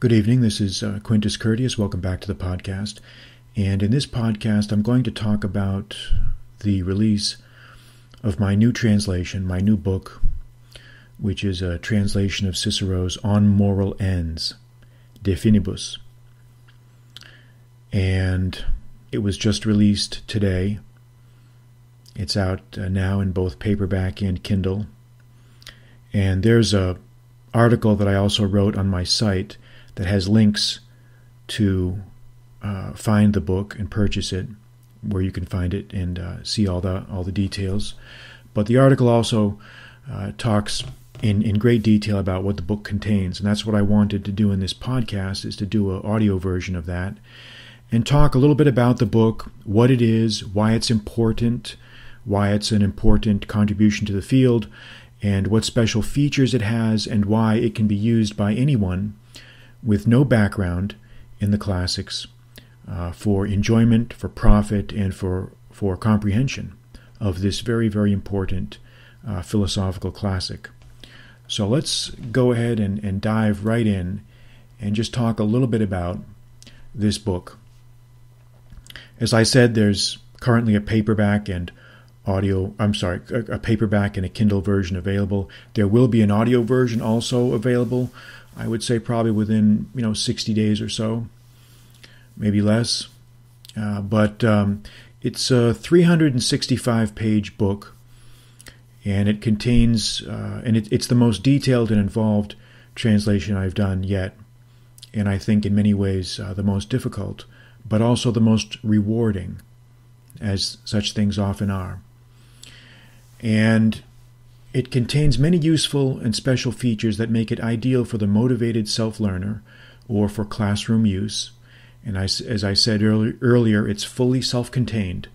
Good evening. This is uh, Quintus Curtius. Welcome back to the podcast. And in this podcast, I'm going to talk about the release of my new translation, my new book, which is a translation of Cicero's On Moral Ends, De Finibus. And it was just released today. It's out uh, now in both paperback and Kindle. And there's a article that I also wrote on my site that has links to uh, find the book and purchase it, where you can find it and uh, see all the all the details. But the article also uh, talks in, in great detail about what the book contains, and that's what I wanted to do in this podcast is to do an audio version of that and talk a little bit about the book, what it is, why it's important, why it's an important contribution to the field, and what special features it has, and why it can be used by anyone with no background in the classics uh, for enjoyment, for profit, and for, for comprehension of this very, very important uh, philosophical classic. So let's go ahead and, and dive right in and just talk a little bit about this book. As I said, there's currently a paperback and audio, I'm sorry, a, a paperback and a Kindle version available. There will be an audio version also available I would say probably within you know 60 days or so, maybe less. Uh, but um, it's a 365 page book, and it contains uh, and it, it's the most detailed and involved translation I've done yet, and I think in many ways uh, the most difficult, but also the most rewarding, as such things often are. And it contains many useful and special features that make it ideal for the motivated self learner or for classroom use. And I, as I said earlier, earlier it's fully self contained.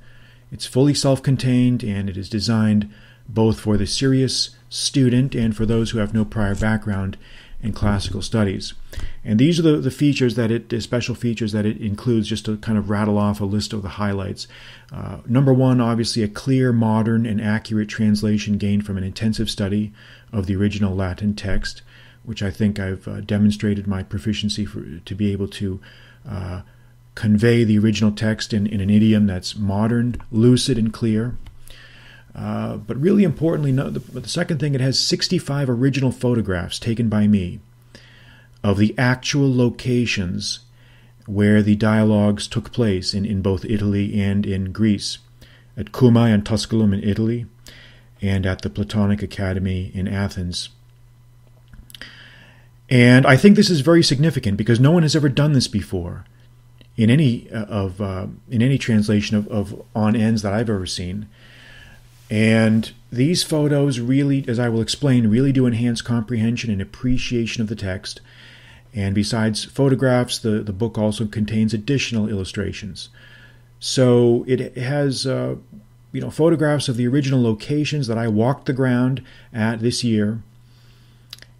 It's fully self contained and it is designed both for the serious student and for those who have no prior background in classical studies. And these are the, the features that it, the special features that it includes, just to kind of rattle off a list of the highlights. Uh, number one, obviously, a clear, modern, and accurate translation gained from an intensive study of the original Latin text, which I think I've uh, demonstrated my proficiency for, to be able to uh, convey the original text in, in an idiom that's modern, lucid, and clear. Uh, but really importantly, no, the, the second thing, it has 65 original photographs taken by me of the actual locations where the dialogues took place in, in both Italy and in Greece, at Cumae and Tusculum in Italy, and at the Platonic Academy in Athens. And I think this is very significant because no one has ever done this before in any uh, of uh, in any translation of, of on ends that I've ever seen. And these photos really, as I will explain, really do enhance comprehension and appreciation of the text. And besides photographs, the, the book also contains additional illustrations. So it has, uh, you know, photographs of the original locations that I walked the ground at this year,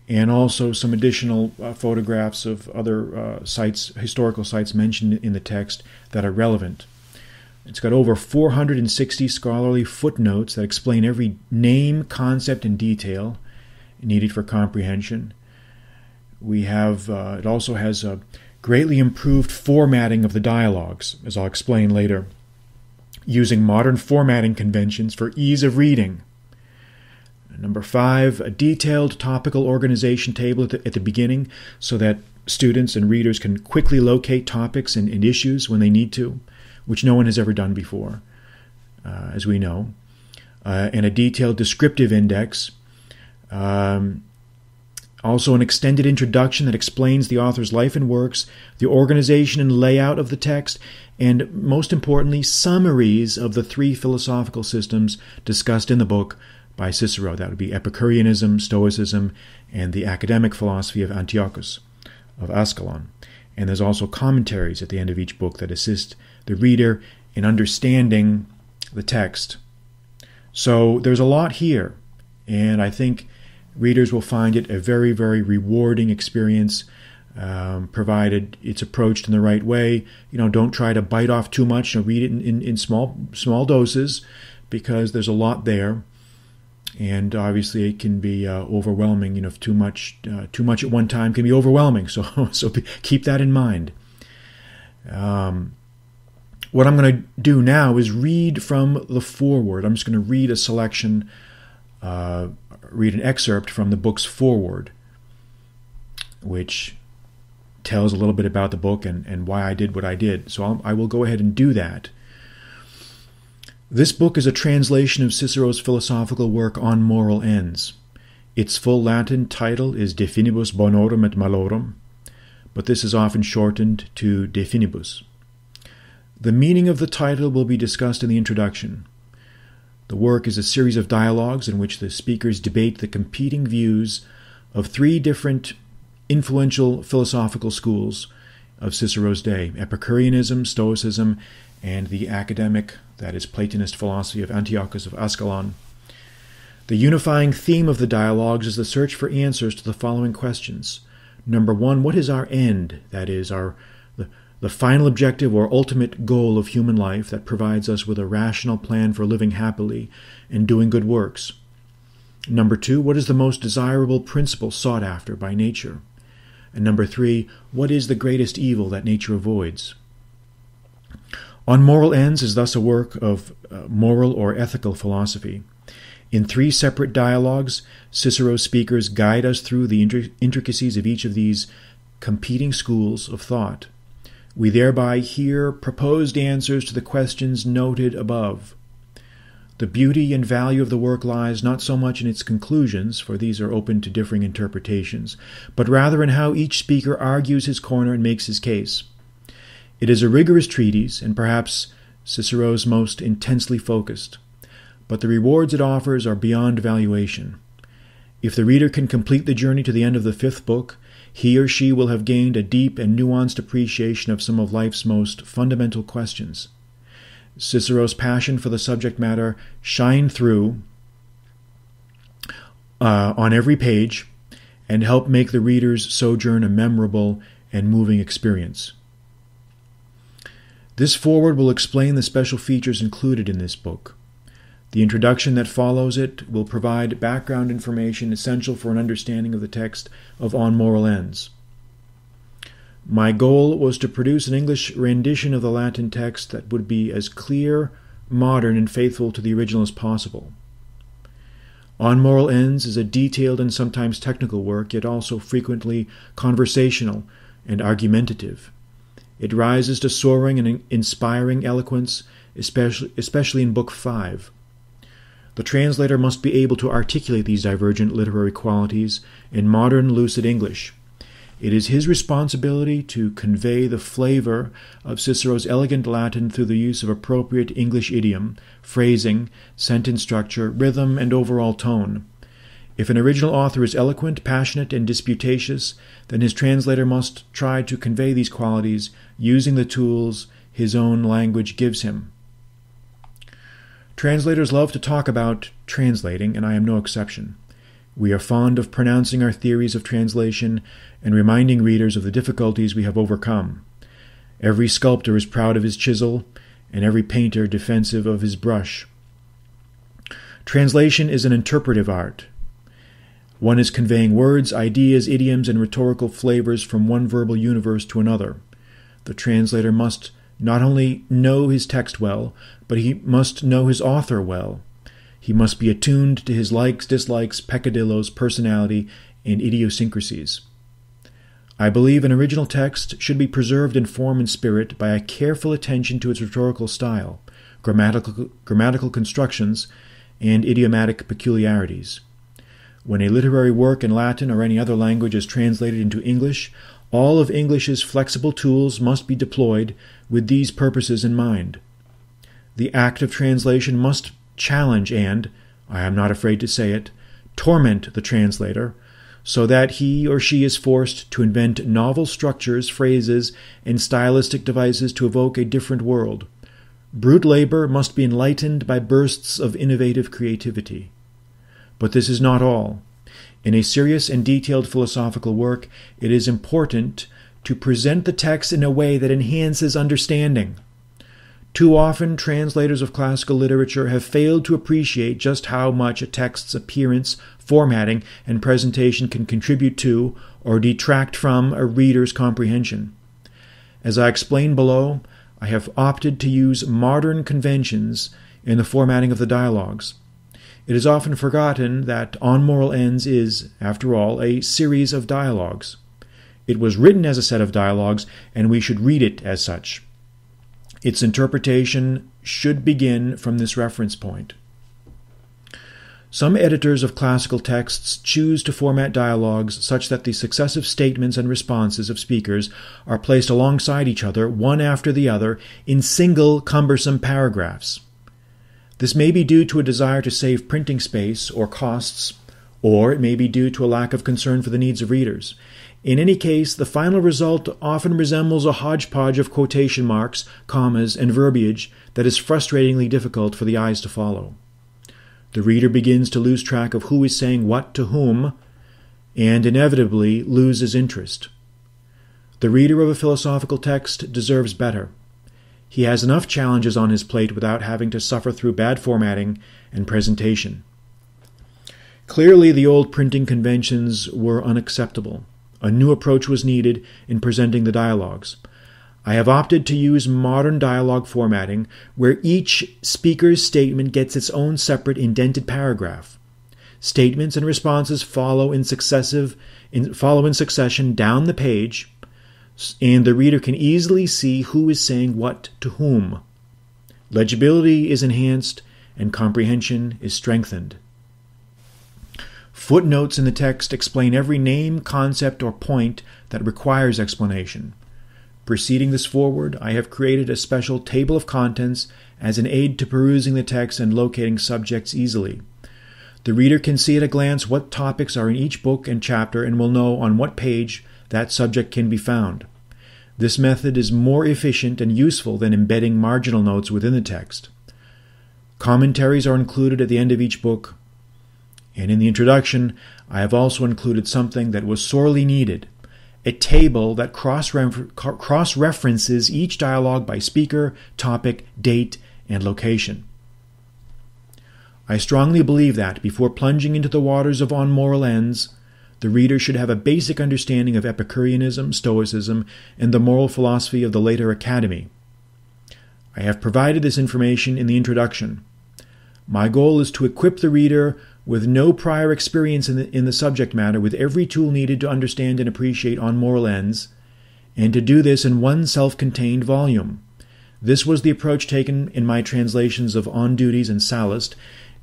and also some additional uh, photographs of other uh, sites, historical sites mentioned in the text that are relevant. It's got over 460 scholarly footnotes that explain every name, concept, and detail needed for comprehension. We have uh, it also has a greatly improved formatting of the dialogues, as I'll explain later, using modern formatting conventions for ease of reading. Number five, a detailed topical organization table at the, at the beginning so that students and readers can quickly locate topics and, and issues when they need to which no one has ever done before, uh, as we know, uh, and a detailed descriptive index. Um, also, an extended introduction that explains the author's life and works, the organization and layout of the text, and most importantly, summaries of the three philosophical systems discussed in the book by Cicero. That would be Epicureanism, Stoicism, and the academic philosophy of Antiochus of Ascalon. And there's also commentaries at the end of each book that assist the reader in understanding the text. So there's a lot here, and I think readers will find it a very, very rewarding experience. Um, provided it's approached in the right way. You know, don't try to bite off too much. You know, read it in, in, in small small doses because there's a lot there. and obviously it can be uh, overwhelming. You know, if too much, uh, too much at one time can be overwhelming. So, so be, keep that in mind. Um, what I'm going to do now is read from the foreword. I'm just going to read a selection, uh, read an excerpt from the book's foreword, which tells a little bit about the book and, and why I did what I did. So I'll, I will go ahead and do that. This book is a translation of Cicero's philosophical work on moral ends. Its full Latin title is De Finibus Bonorum et Malorum, but this is often shortened to De Finibus. The meaning of the title will be discussed in the introduction. The work is a series of dialogues in which the speakers debate the competing views of three different influential philosophical schools of Cicero's day Epicureanism, Stoicism, and the academic, that is, Platonist philosophy of Antiochus of Ascalon. The unifying theme of the dialogues is the search for answers to the following questions. Number one, what is our end? That is, our the, final objective or ultimate goal of human life that provides us with a rational plan for living happily and doing good works. Number two, what is the most desirable principle sought after by nature? And number three, what is the greatest evil that nature avoids? On Moral Ends is thus a work of uh, moral or ethical philosophy. In three separate dialogues, Cicero's speakers guide us through the intricacies of each of these competing schools of thought. We thereby hear proposed answers to the questions noted above. The beauty and value of the work lies not so much in its conclusions, for these are open to differing interpretations, but rather in how each speaker argues his corner and makes his case. It is a rigorous treatise, and perhaps Cicero's most intensely focused, but the rewards it offers are beyond valuation. If the reader can complete the journey to the end of the fifth book, he or she will have gained a deep and nuanced appreciation of some of life's most fundamental questions. Cicero's passion for the subject matter shine through uh, on every page and help make the reader's sojourn a memorable and moving experience. This foreword will explain the special features included in this book. The introduction that follows it will provide background information essential for an understanding of the text of On Moral Ends. My goal was to produce an English rendition of the Latin text that would be as clear, modern, and faithful to the original as possible. On Moral Ends is a detailed and sometimes technical work, yet also frequently conversational and argumentative. It rises to soaring and inspiring eloquence, especially, especially in Book 5. The translator must be able to articulate these divergent literary qualities in modern, lucid English. It is his responsibility to convey the flavor of Cicero's elegant Latin through the use of appropriate English idiom, phrasing, sentence structure, rhythm, and overall tone. If an original author is eloquent, passionate, and disputatious, then his translator must try to convey these qualities using the tools his own language gives him. Translators love to talk about translating, and I am no exception. We are fond of pronouncing our theories of translation and reminding readers of the difficulties we have overcome. Every sculptor is proud of his chisel, and every painter defensive of his brush. Translation is an interpretive art, one is conveying words, ideas, idioms, and rhetorical flavors from one verbal universe to another. The translator must not only know his text well, but he must know his author well. He must be attuned to his likes, dislikes, peccadillos, personality, and idiosyncrasies. I believe an original text should be preserved in form and spirit by a careful attention to its rhetorical style, grammatical, grammatical constructions, and idiomatic peculiarities. When a literary work in Latin or any other language is translated into English, all of English's flexible tools must be deployed with these purposes in mind. The act of translation must challenge and, I am not afraid to say it, torment the translator, so that he or she is forced to invent novel structures, phrases, and stylistic devices to evoke a different world. Brute labor must be enlightened by bursts of innovative creativity. But this is not all. In a serious and detailed philosophical work, it is important to present the text in a way that enhances understanding. Too often, translators of classical literature have failed to appreciate just how much a text's appearance, formatting, and presentation can contribute to or detract from a reader's comprehension. As I explain below, I have opted to use modern conventions in the formatting of the dialogues. It is often forgotten that On Moral Ends is, after all, a series of dialogues. It was written as a set of dialogues, and we should read it as such. Its interpretation should begin from this reference point. Some editors of classical texts choose to format dialogues such that the successive statements and responses of speakers are placed alongside each other, one after the other, in single cumbersome paragraphs. This may be due to a desire to save printing space or costs, or it may be due to a lack of concern for the needs of readers. In any case, the final result often resembles a hodgepodge of quotation marks, commas, and verbiage that is frustratingly difficult for the eyes to follow. The reader begins to lose track of who is saying what to whom, and inevitably loses interest. The reader of a philosophical text deserves better. He has enough challenges on his plate without having to suffer through bad formatting and presentation. Clearly, the old printing conventions were unacceptable. A new approach was needed in presenting the dialogues. I have opted to use modern dialogue formatting where each speaker's statement gets its own separate indented paragraph. Statements and responses follow in successive in, follow in succession down the page, and the reader can easily see who is saying what to whom. Legibility is enhanced and comprehension is strengthened. Footnotes in the text explain every name, concept, or point that requires explanation. Preceding this foreword, I have created a special table of contents as an aid to perusing the text and locating subjects easily. The reader can see at a glance what topics are in each book and chapter and will know on what page that subject can be found. This method is more efficient and useful than embedding marginal notes within the text. Commentaries are included at the end of each book, and in the introduction, I have also included something that was sorely needed a table that cross references each dialogue by speaker, topic, date, and location. I strongly believe that, before plunging into the waters of On Moral Ends, the reader should have a basic understanding of Epicureanism, Stoicism, and the moral philosophy of the later Academy. I have provided this information in the introduction. My goal is to equip the reader with no prior experience in the, in the subject matter, with every tool needed to understand and appreciate on moral ends, and to do this in one self contained volume. This was the approach taken in my translations of On Duties and Sallust,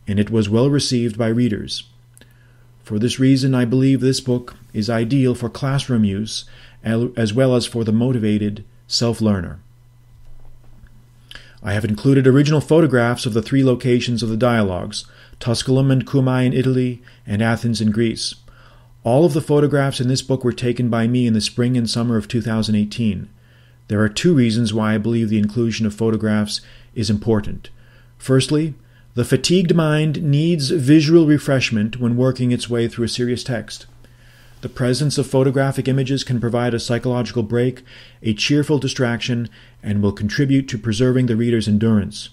and it was well received by readers. For this reason, I believe this book is ideal for classroom use as well as for the motivated self learner. I have included original photographs of the three locations of the dialogues Tusculum and Cumae in Italy, and Athens in Greece. All of the photographs in this book were taken by me in the spring and summer of 2018. There are two reasons why I believe the inclusion of photographs is important. Firstly, the fatigued mind needs visual refreshment when working its way through a serious text. The presence of photographic images can provide a psychological break, a cheerful distraction, and will contribute to preserving the reader's endurance.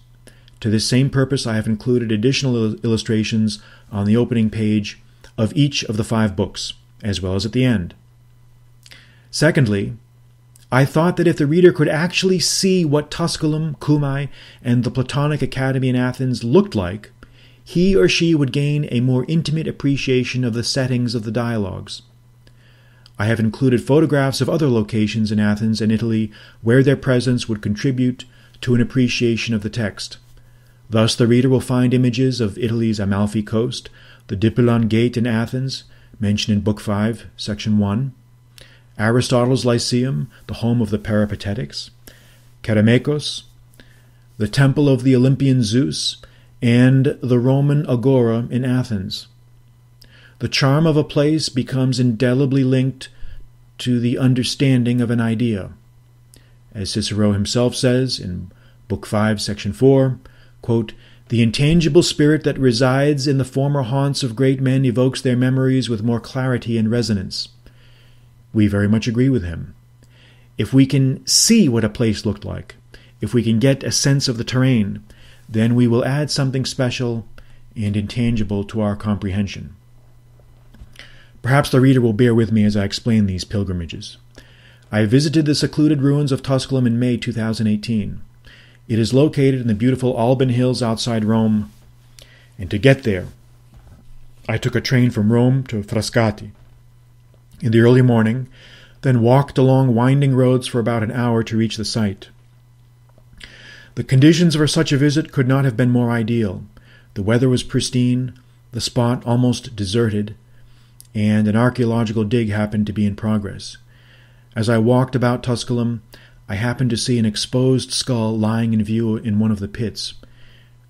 To this same purpose, I have included additional illustrations on the opening page of each of the five books, as well as at the end. Secondly, I thought that if the reader could actually see what Tusculum, Cumae, and the Platonic Academy in Athens looked like, he or she would gain a more intimate appreciation of the settings of the dialogues. I have included photographs of other locations in Athens and Italy where their presence would contribute to an appreciation of the text. Thus the reader will find images of Italy's Amalfi coast, the Dipylon Gate in Athens, mentioned in Book 5, Section 1, Aristotle's Lyceum, the home of the Peripatetics, Kerameikos, the temple of the Olympian Zeus, and the Roman Agora in Athens. The charm of a place becomes indelibly linked to the understanding of an idea. As Cicero himself says in Book 5, Section 4, Quote, the intangible spirit that resides in the former haunts of great men evokes their memories with more clarity and resonance. We very much agree with him. If we can see what a place looked like, if we can get a sense of the terrain, then we will add something special and intangible to our comprehension. Perhaps the reader will bear with me as I explain these pilgrimages. I visited the secluded ruins of Tusculum in May 2018. It is located in the beautiful Alban Hills outside Rome, and to get there, I took a train from Rome to Frascati in the early morning, then walked along winding roads for about an hour to reach the site. The conditions for such a visit could not have been more ideal. The weather was pristine, the spot almost deserted, and an archaeological dig happened to be in progress. As I walked about Tusculum, I happened to see an exposed skull lying in view in one of the pits,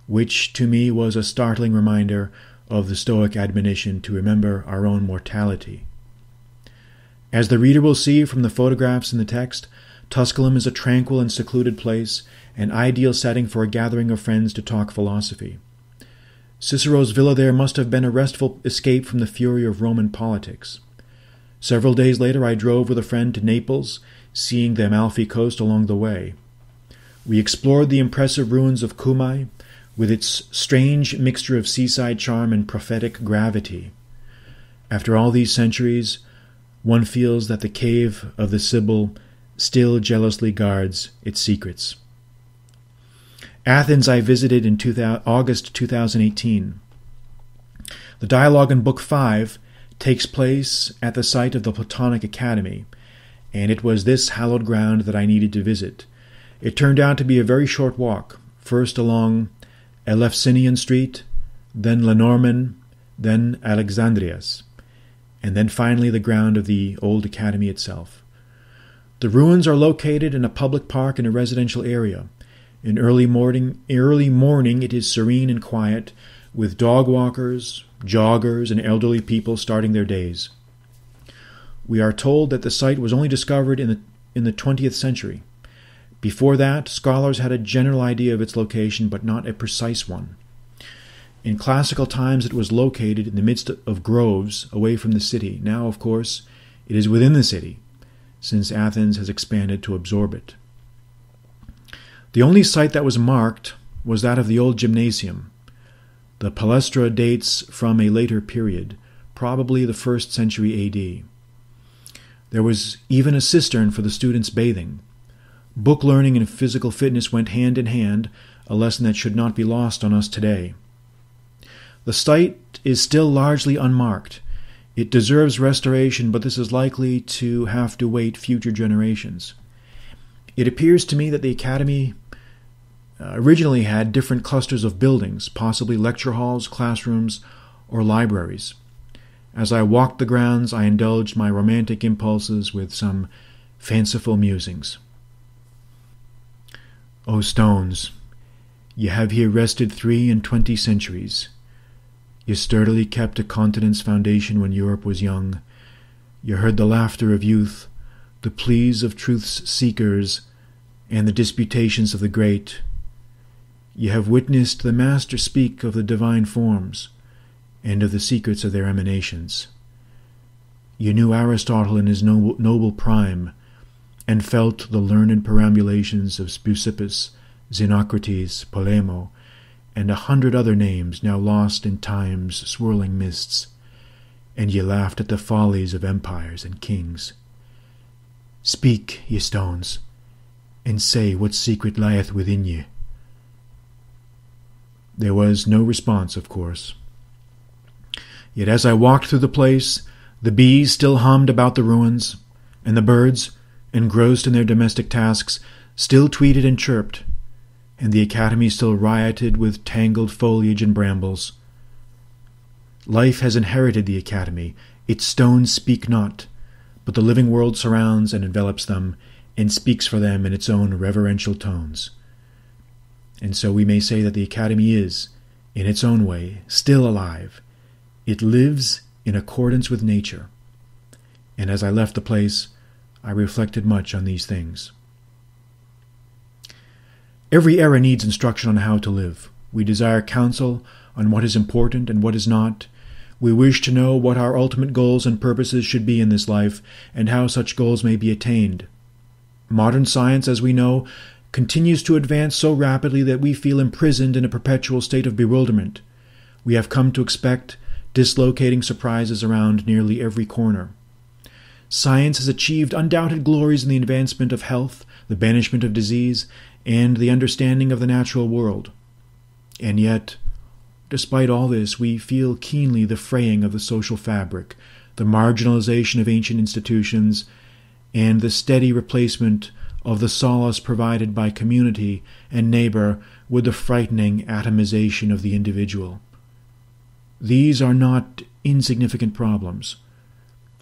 which to me was a startling reminder of the Stoic admonition to remember our own mortality. As the reader will see from the photographs in the text, Tusculum is a tranquil and secluded place, an ideal setting for a gathering of friends to talk philosophy. Cicero's villa there must have been a restful escape from the fury of Roman politics. Several days later, I drove with a friend to Naples, seeing the Amalfi coast along the way. We explored the impressive ruins of Cumae, with its strange mixture of seaside charm and prophetic gravity. After all these centuries, one feels that the cave of the Sibyl still jealously guards its secrets. Athens I visited in 2000, August 2018. The dialogue in Book 5 takes place at the site of the Platonic Academy, and it was this hallowed ground that I needed to visit. It turned out to be a very short walk, first along Eleusinian Street, then Lenormand, then Alexandrias, and then finally the ground of the old academy itself. The ruins are located in a public park in a residential area. In early morning, early morning it is serene and quiet, with dog walkers, joggers, and elderly people starting their days. We are told that the site was only discovered in the, in the 20th century. Before that, scholars had a general idea of its location, but not a precise one. In classical times, it was located in the midst of groves away from the city. Now, of course, it is within the city, since Athens has expanded to absorb it. The only site that was marked was that of the old gymnasium. The palæstra dates from a later period, probably the first century AD. There was even a cistern for the students bathing. Book learning and physical fitness went hand in hand, a lesson that should not be lost on us today. The site is still largely unmarked. It deserves restoration, but this is likely to have to wait future generations. It appears to me that the Academy uh, originally had different clusters of buildings, possibly lecture halls, classrooms, or libraries. As I walked the grounds, I indulged my romantic impulses with some fanciful musings. O stones, ye have here rested three and twenty centuries. Ye sturdily kept a continent's foundation when Europe was young. Ye heard the laughter of youth, the pleas of truth's seekers, and the disputations of the great. You have witnessed the Master speak of the divine forms, and of the secrets of their emanations. You knew Aristotle in his noble, noble prime, and felt the learned perambulations of Speusippus, Xenocrates, Polemo, and a hundred other names now lost in time's swirling mists, and ye laughed at the follies of empires and kings. Speak, ye stones, and say what secret lieth within ye. There was no response, of course. Yet as I walked through the place, the bees still hummed about the ruins, and the birds, engrossed in their domestic tasks, still tweeted and chirped, and the academy still rioted with tangled foliage and brambles. Life has inherited the academy. Its stones speak not, but the living world surrounds and envelops them, and speaks for them in its own reverential tones. And so we may say that the academy is, in its own way, still alive. It lives in accordance with nature. And as I left the place, I reflected much on these things. Every era needs instruction on how to live. We desire counsel on what is important and what is not. We wish to know what our ultimate goals and purposes should be in this life, and how such goals may be attained. Modern science, as we know, continues to advance so rapidly that we feel imprisoned in a perpetual state of bewilderment. We have come to expect dislocating surprises around nearly every corner. Science has achieved undoubted glories in the advancement of health, the banishment of disease, and the understanding of the natural world. And yet, despite all this, we feel keenly the fraying of the social fabric, the marginalization of ancient institutions, and the steady replacement of the solace provided by community and neighbor with the frightening atomization of the individual. These are not insignificant problems.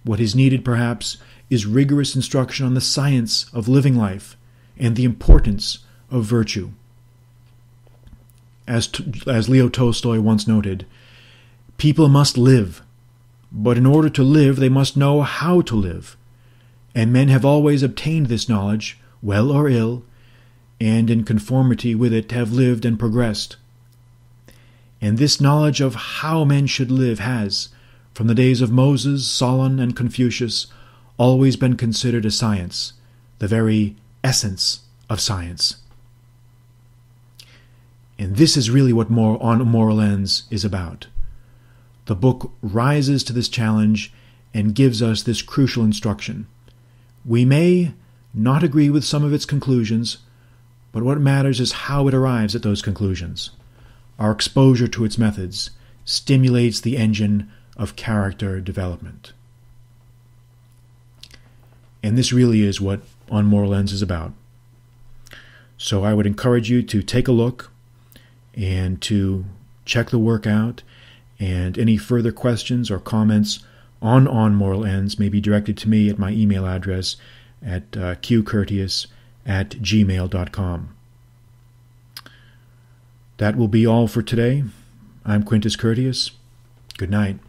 What is needed, perhaps, is rigorous instruction on the science of living life and the importance of virtue. As, as Leo Tolstoy once noted, people must live, but in order to live, they must know how to live. And men have always obtained this knowledge, well or ill, and in conformity with it have lived and progressed. And this knowledge of how men should live has, from the days of Moses, Solon, and Confucius, always been considered a science, the very essence of science. And this is really what more On Moral Ends is about. The book rises to this challenge and gives us this crucial instruction. We may not agree with some of its conclusions, but what matters is how it arrives at those conclusions. Our exposure to its methods stimulates the engine of character development. And this really is what On Moral Ends is about. So I would encourage you to take a look and to check the work out. And any further questions or comments on On Moral Ends may be directed to me at my email address at uh, qcurtius at gmail.com. That will be all for today. I'm Quintus Curtius. Good night.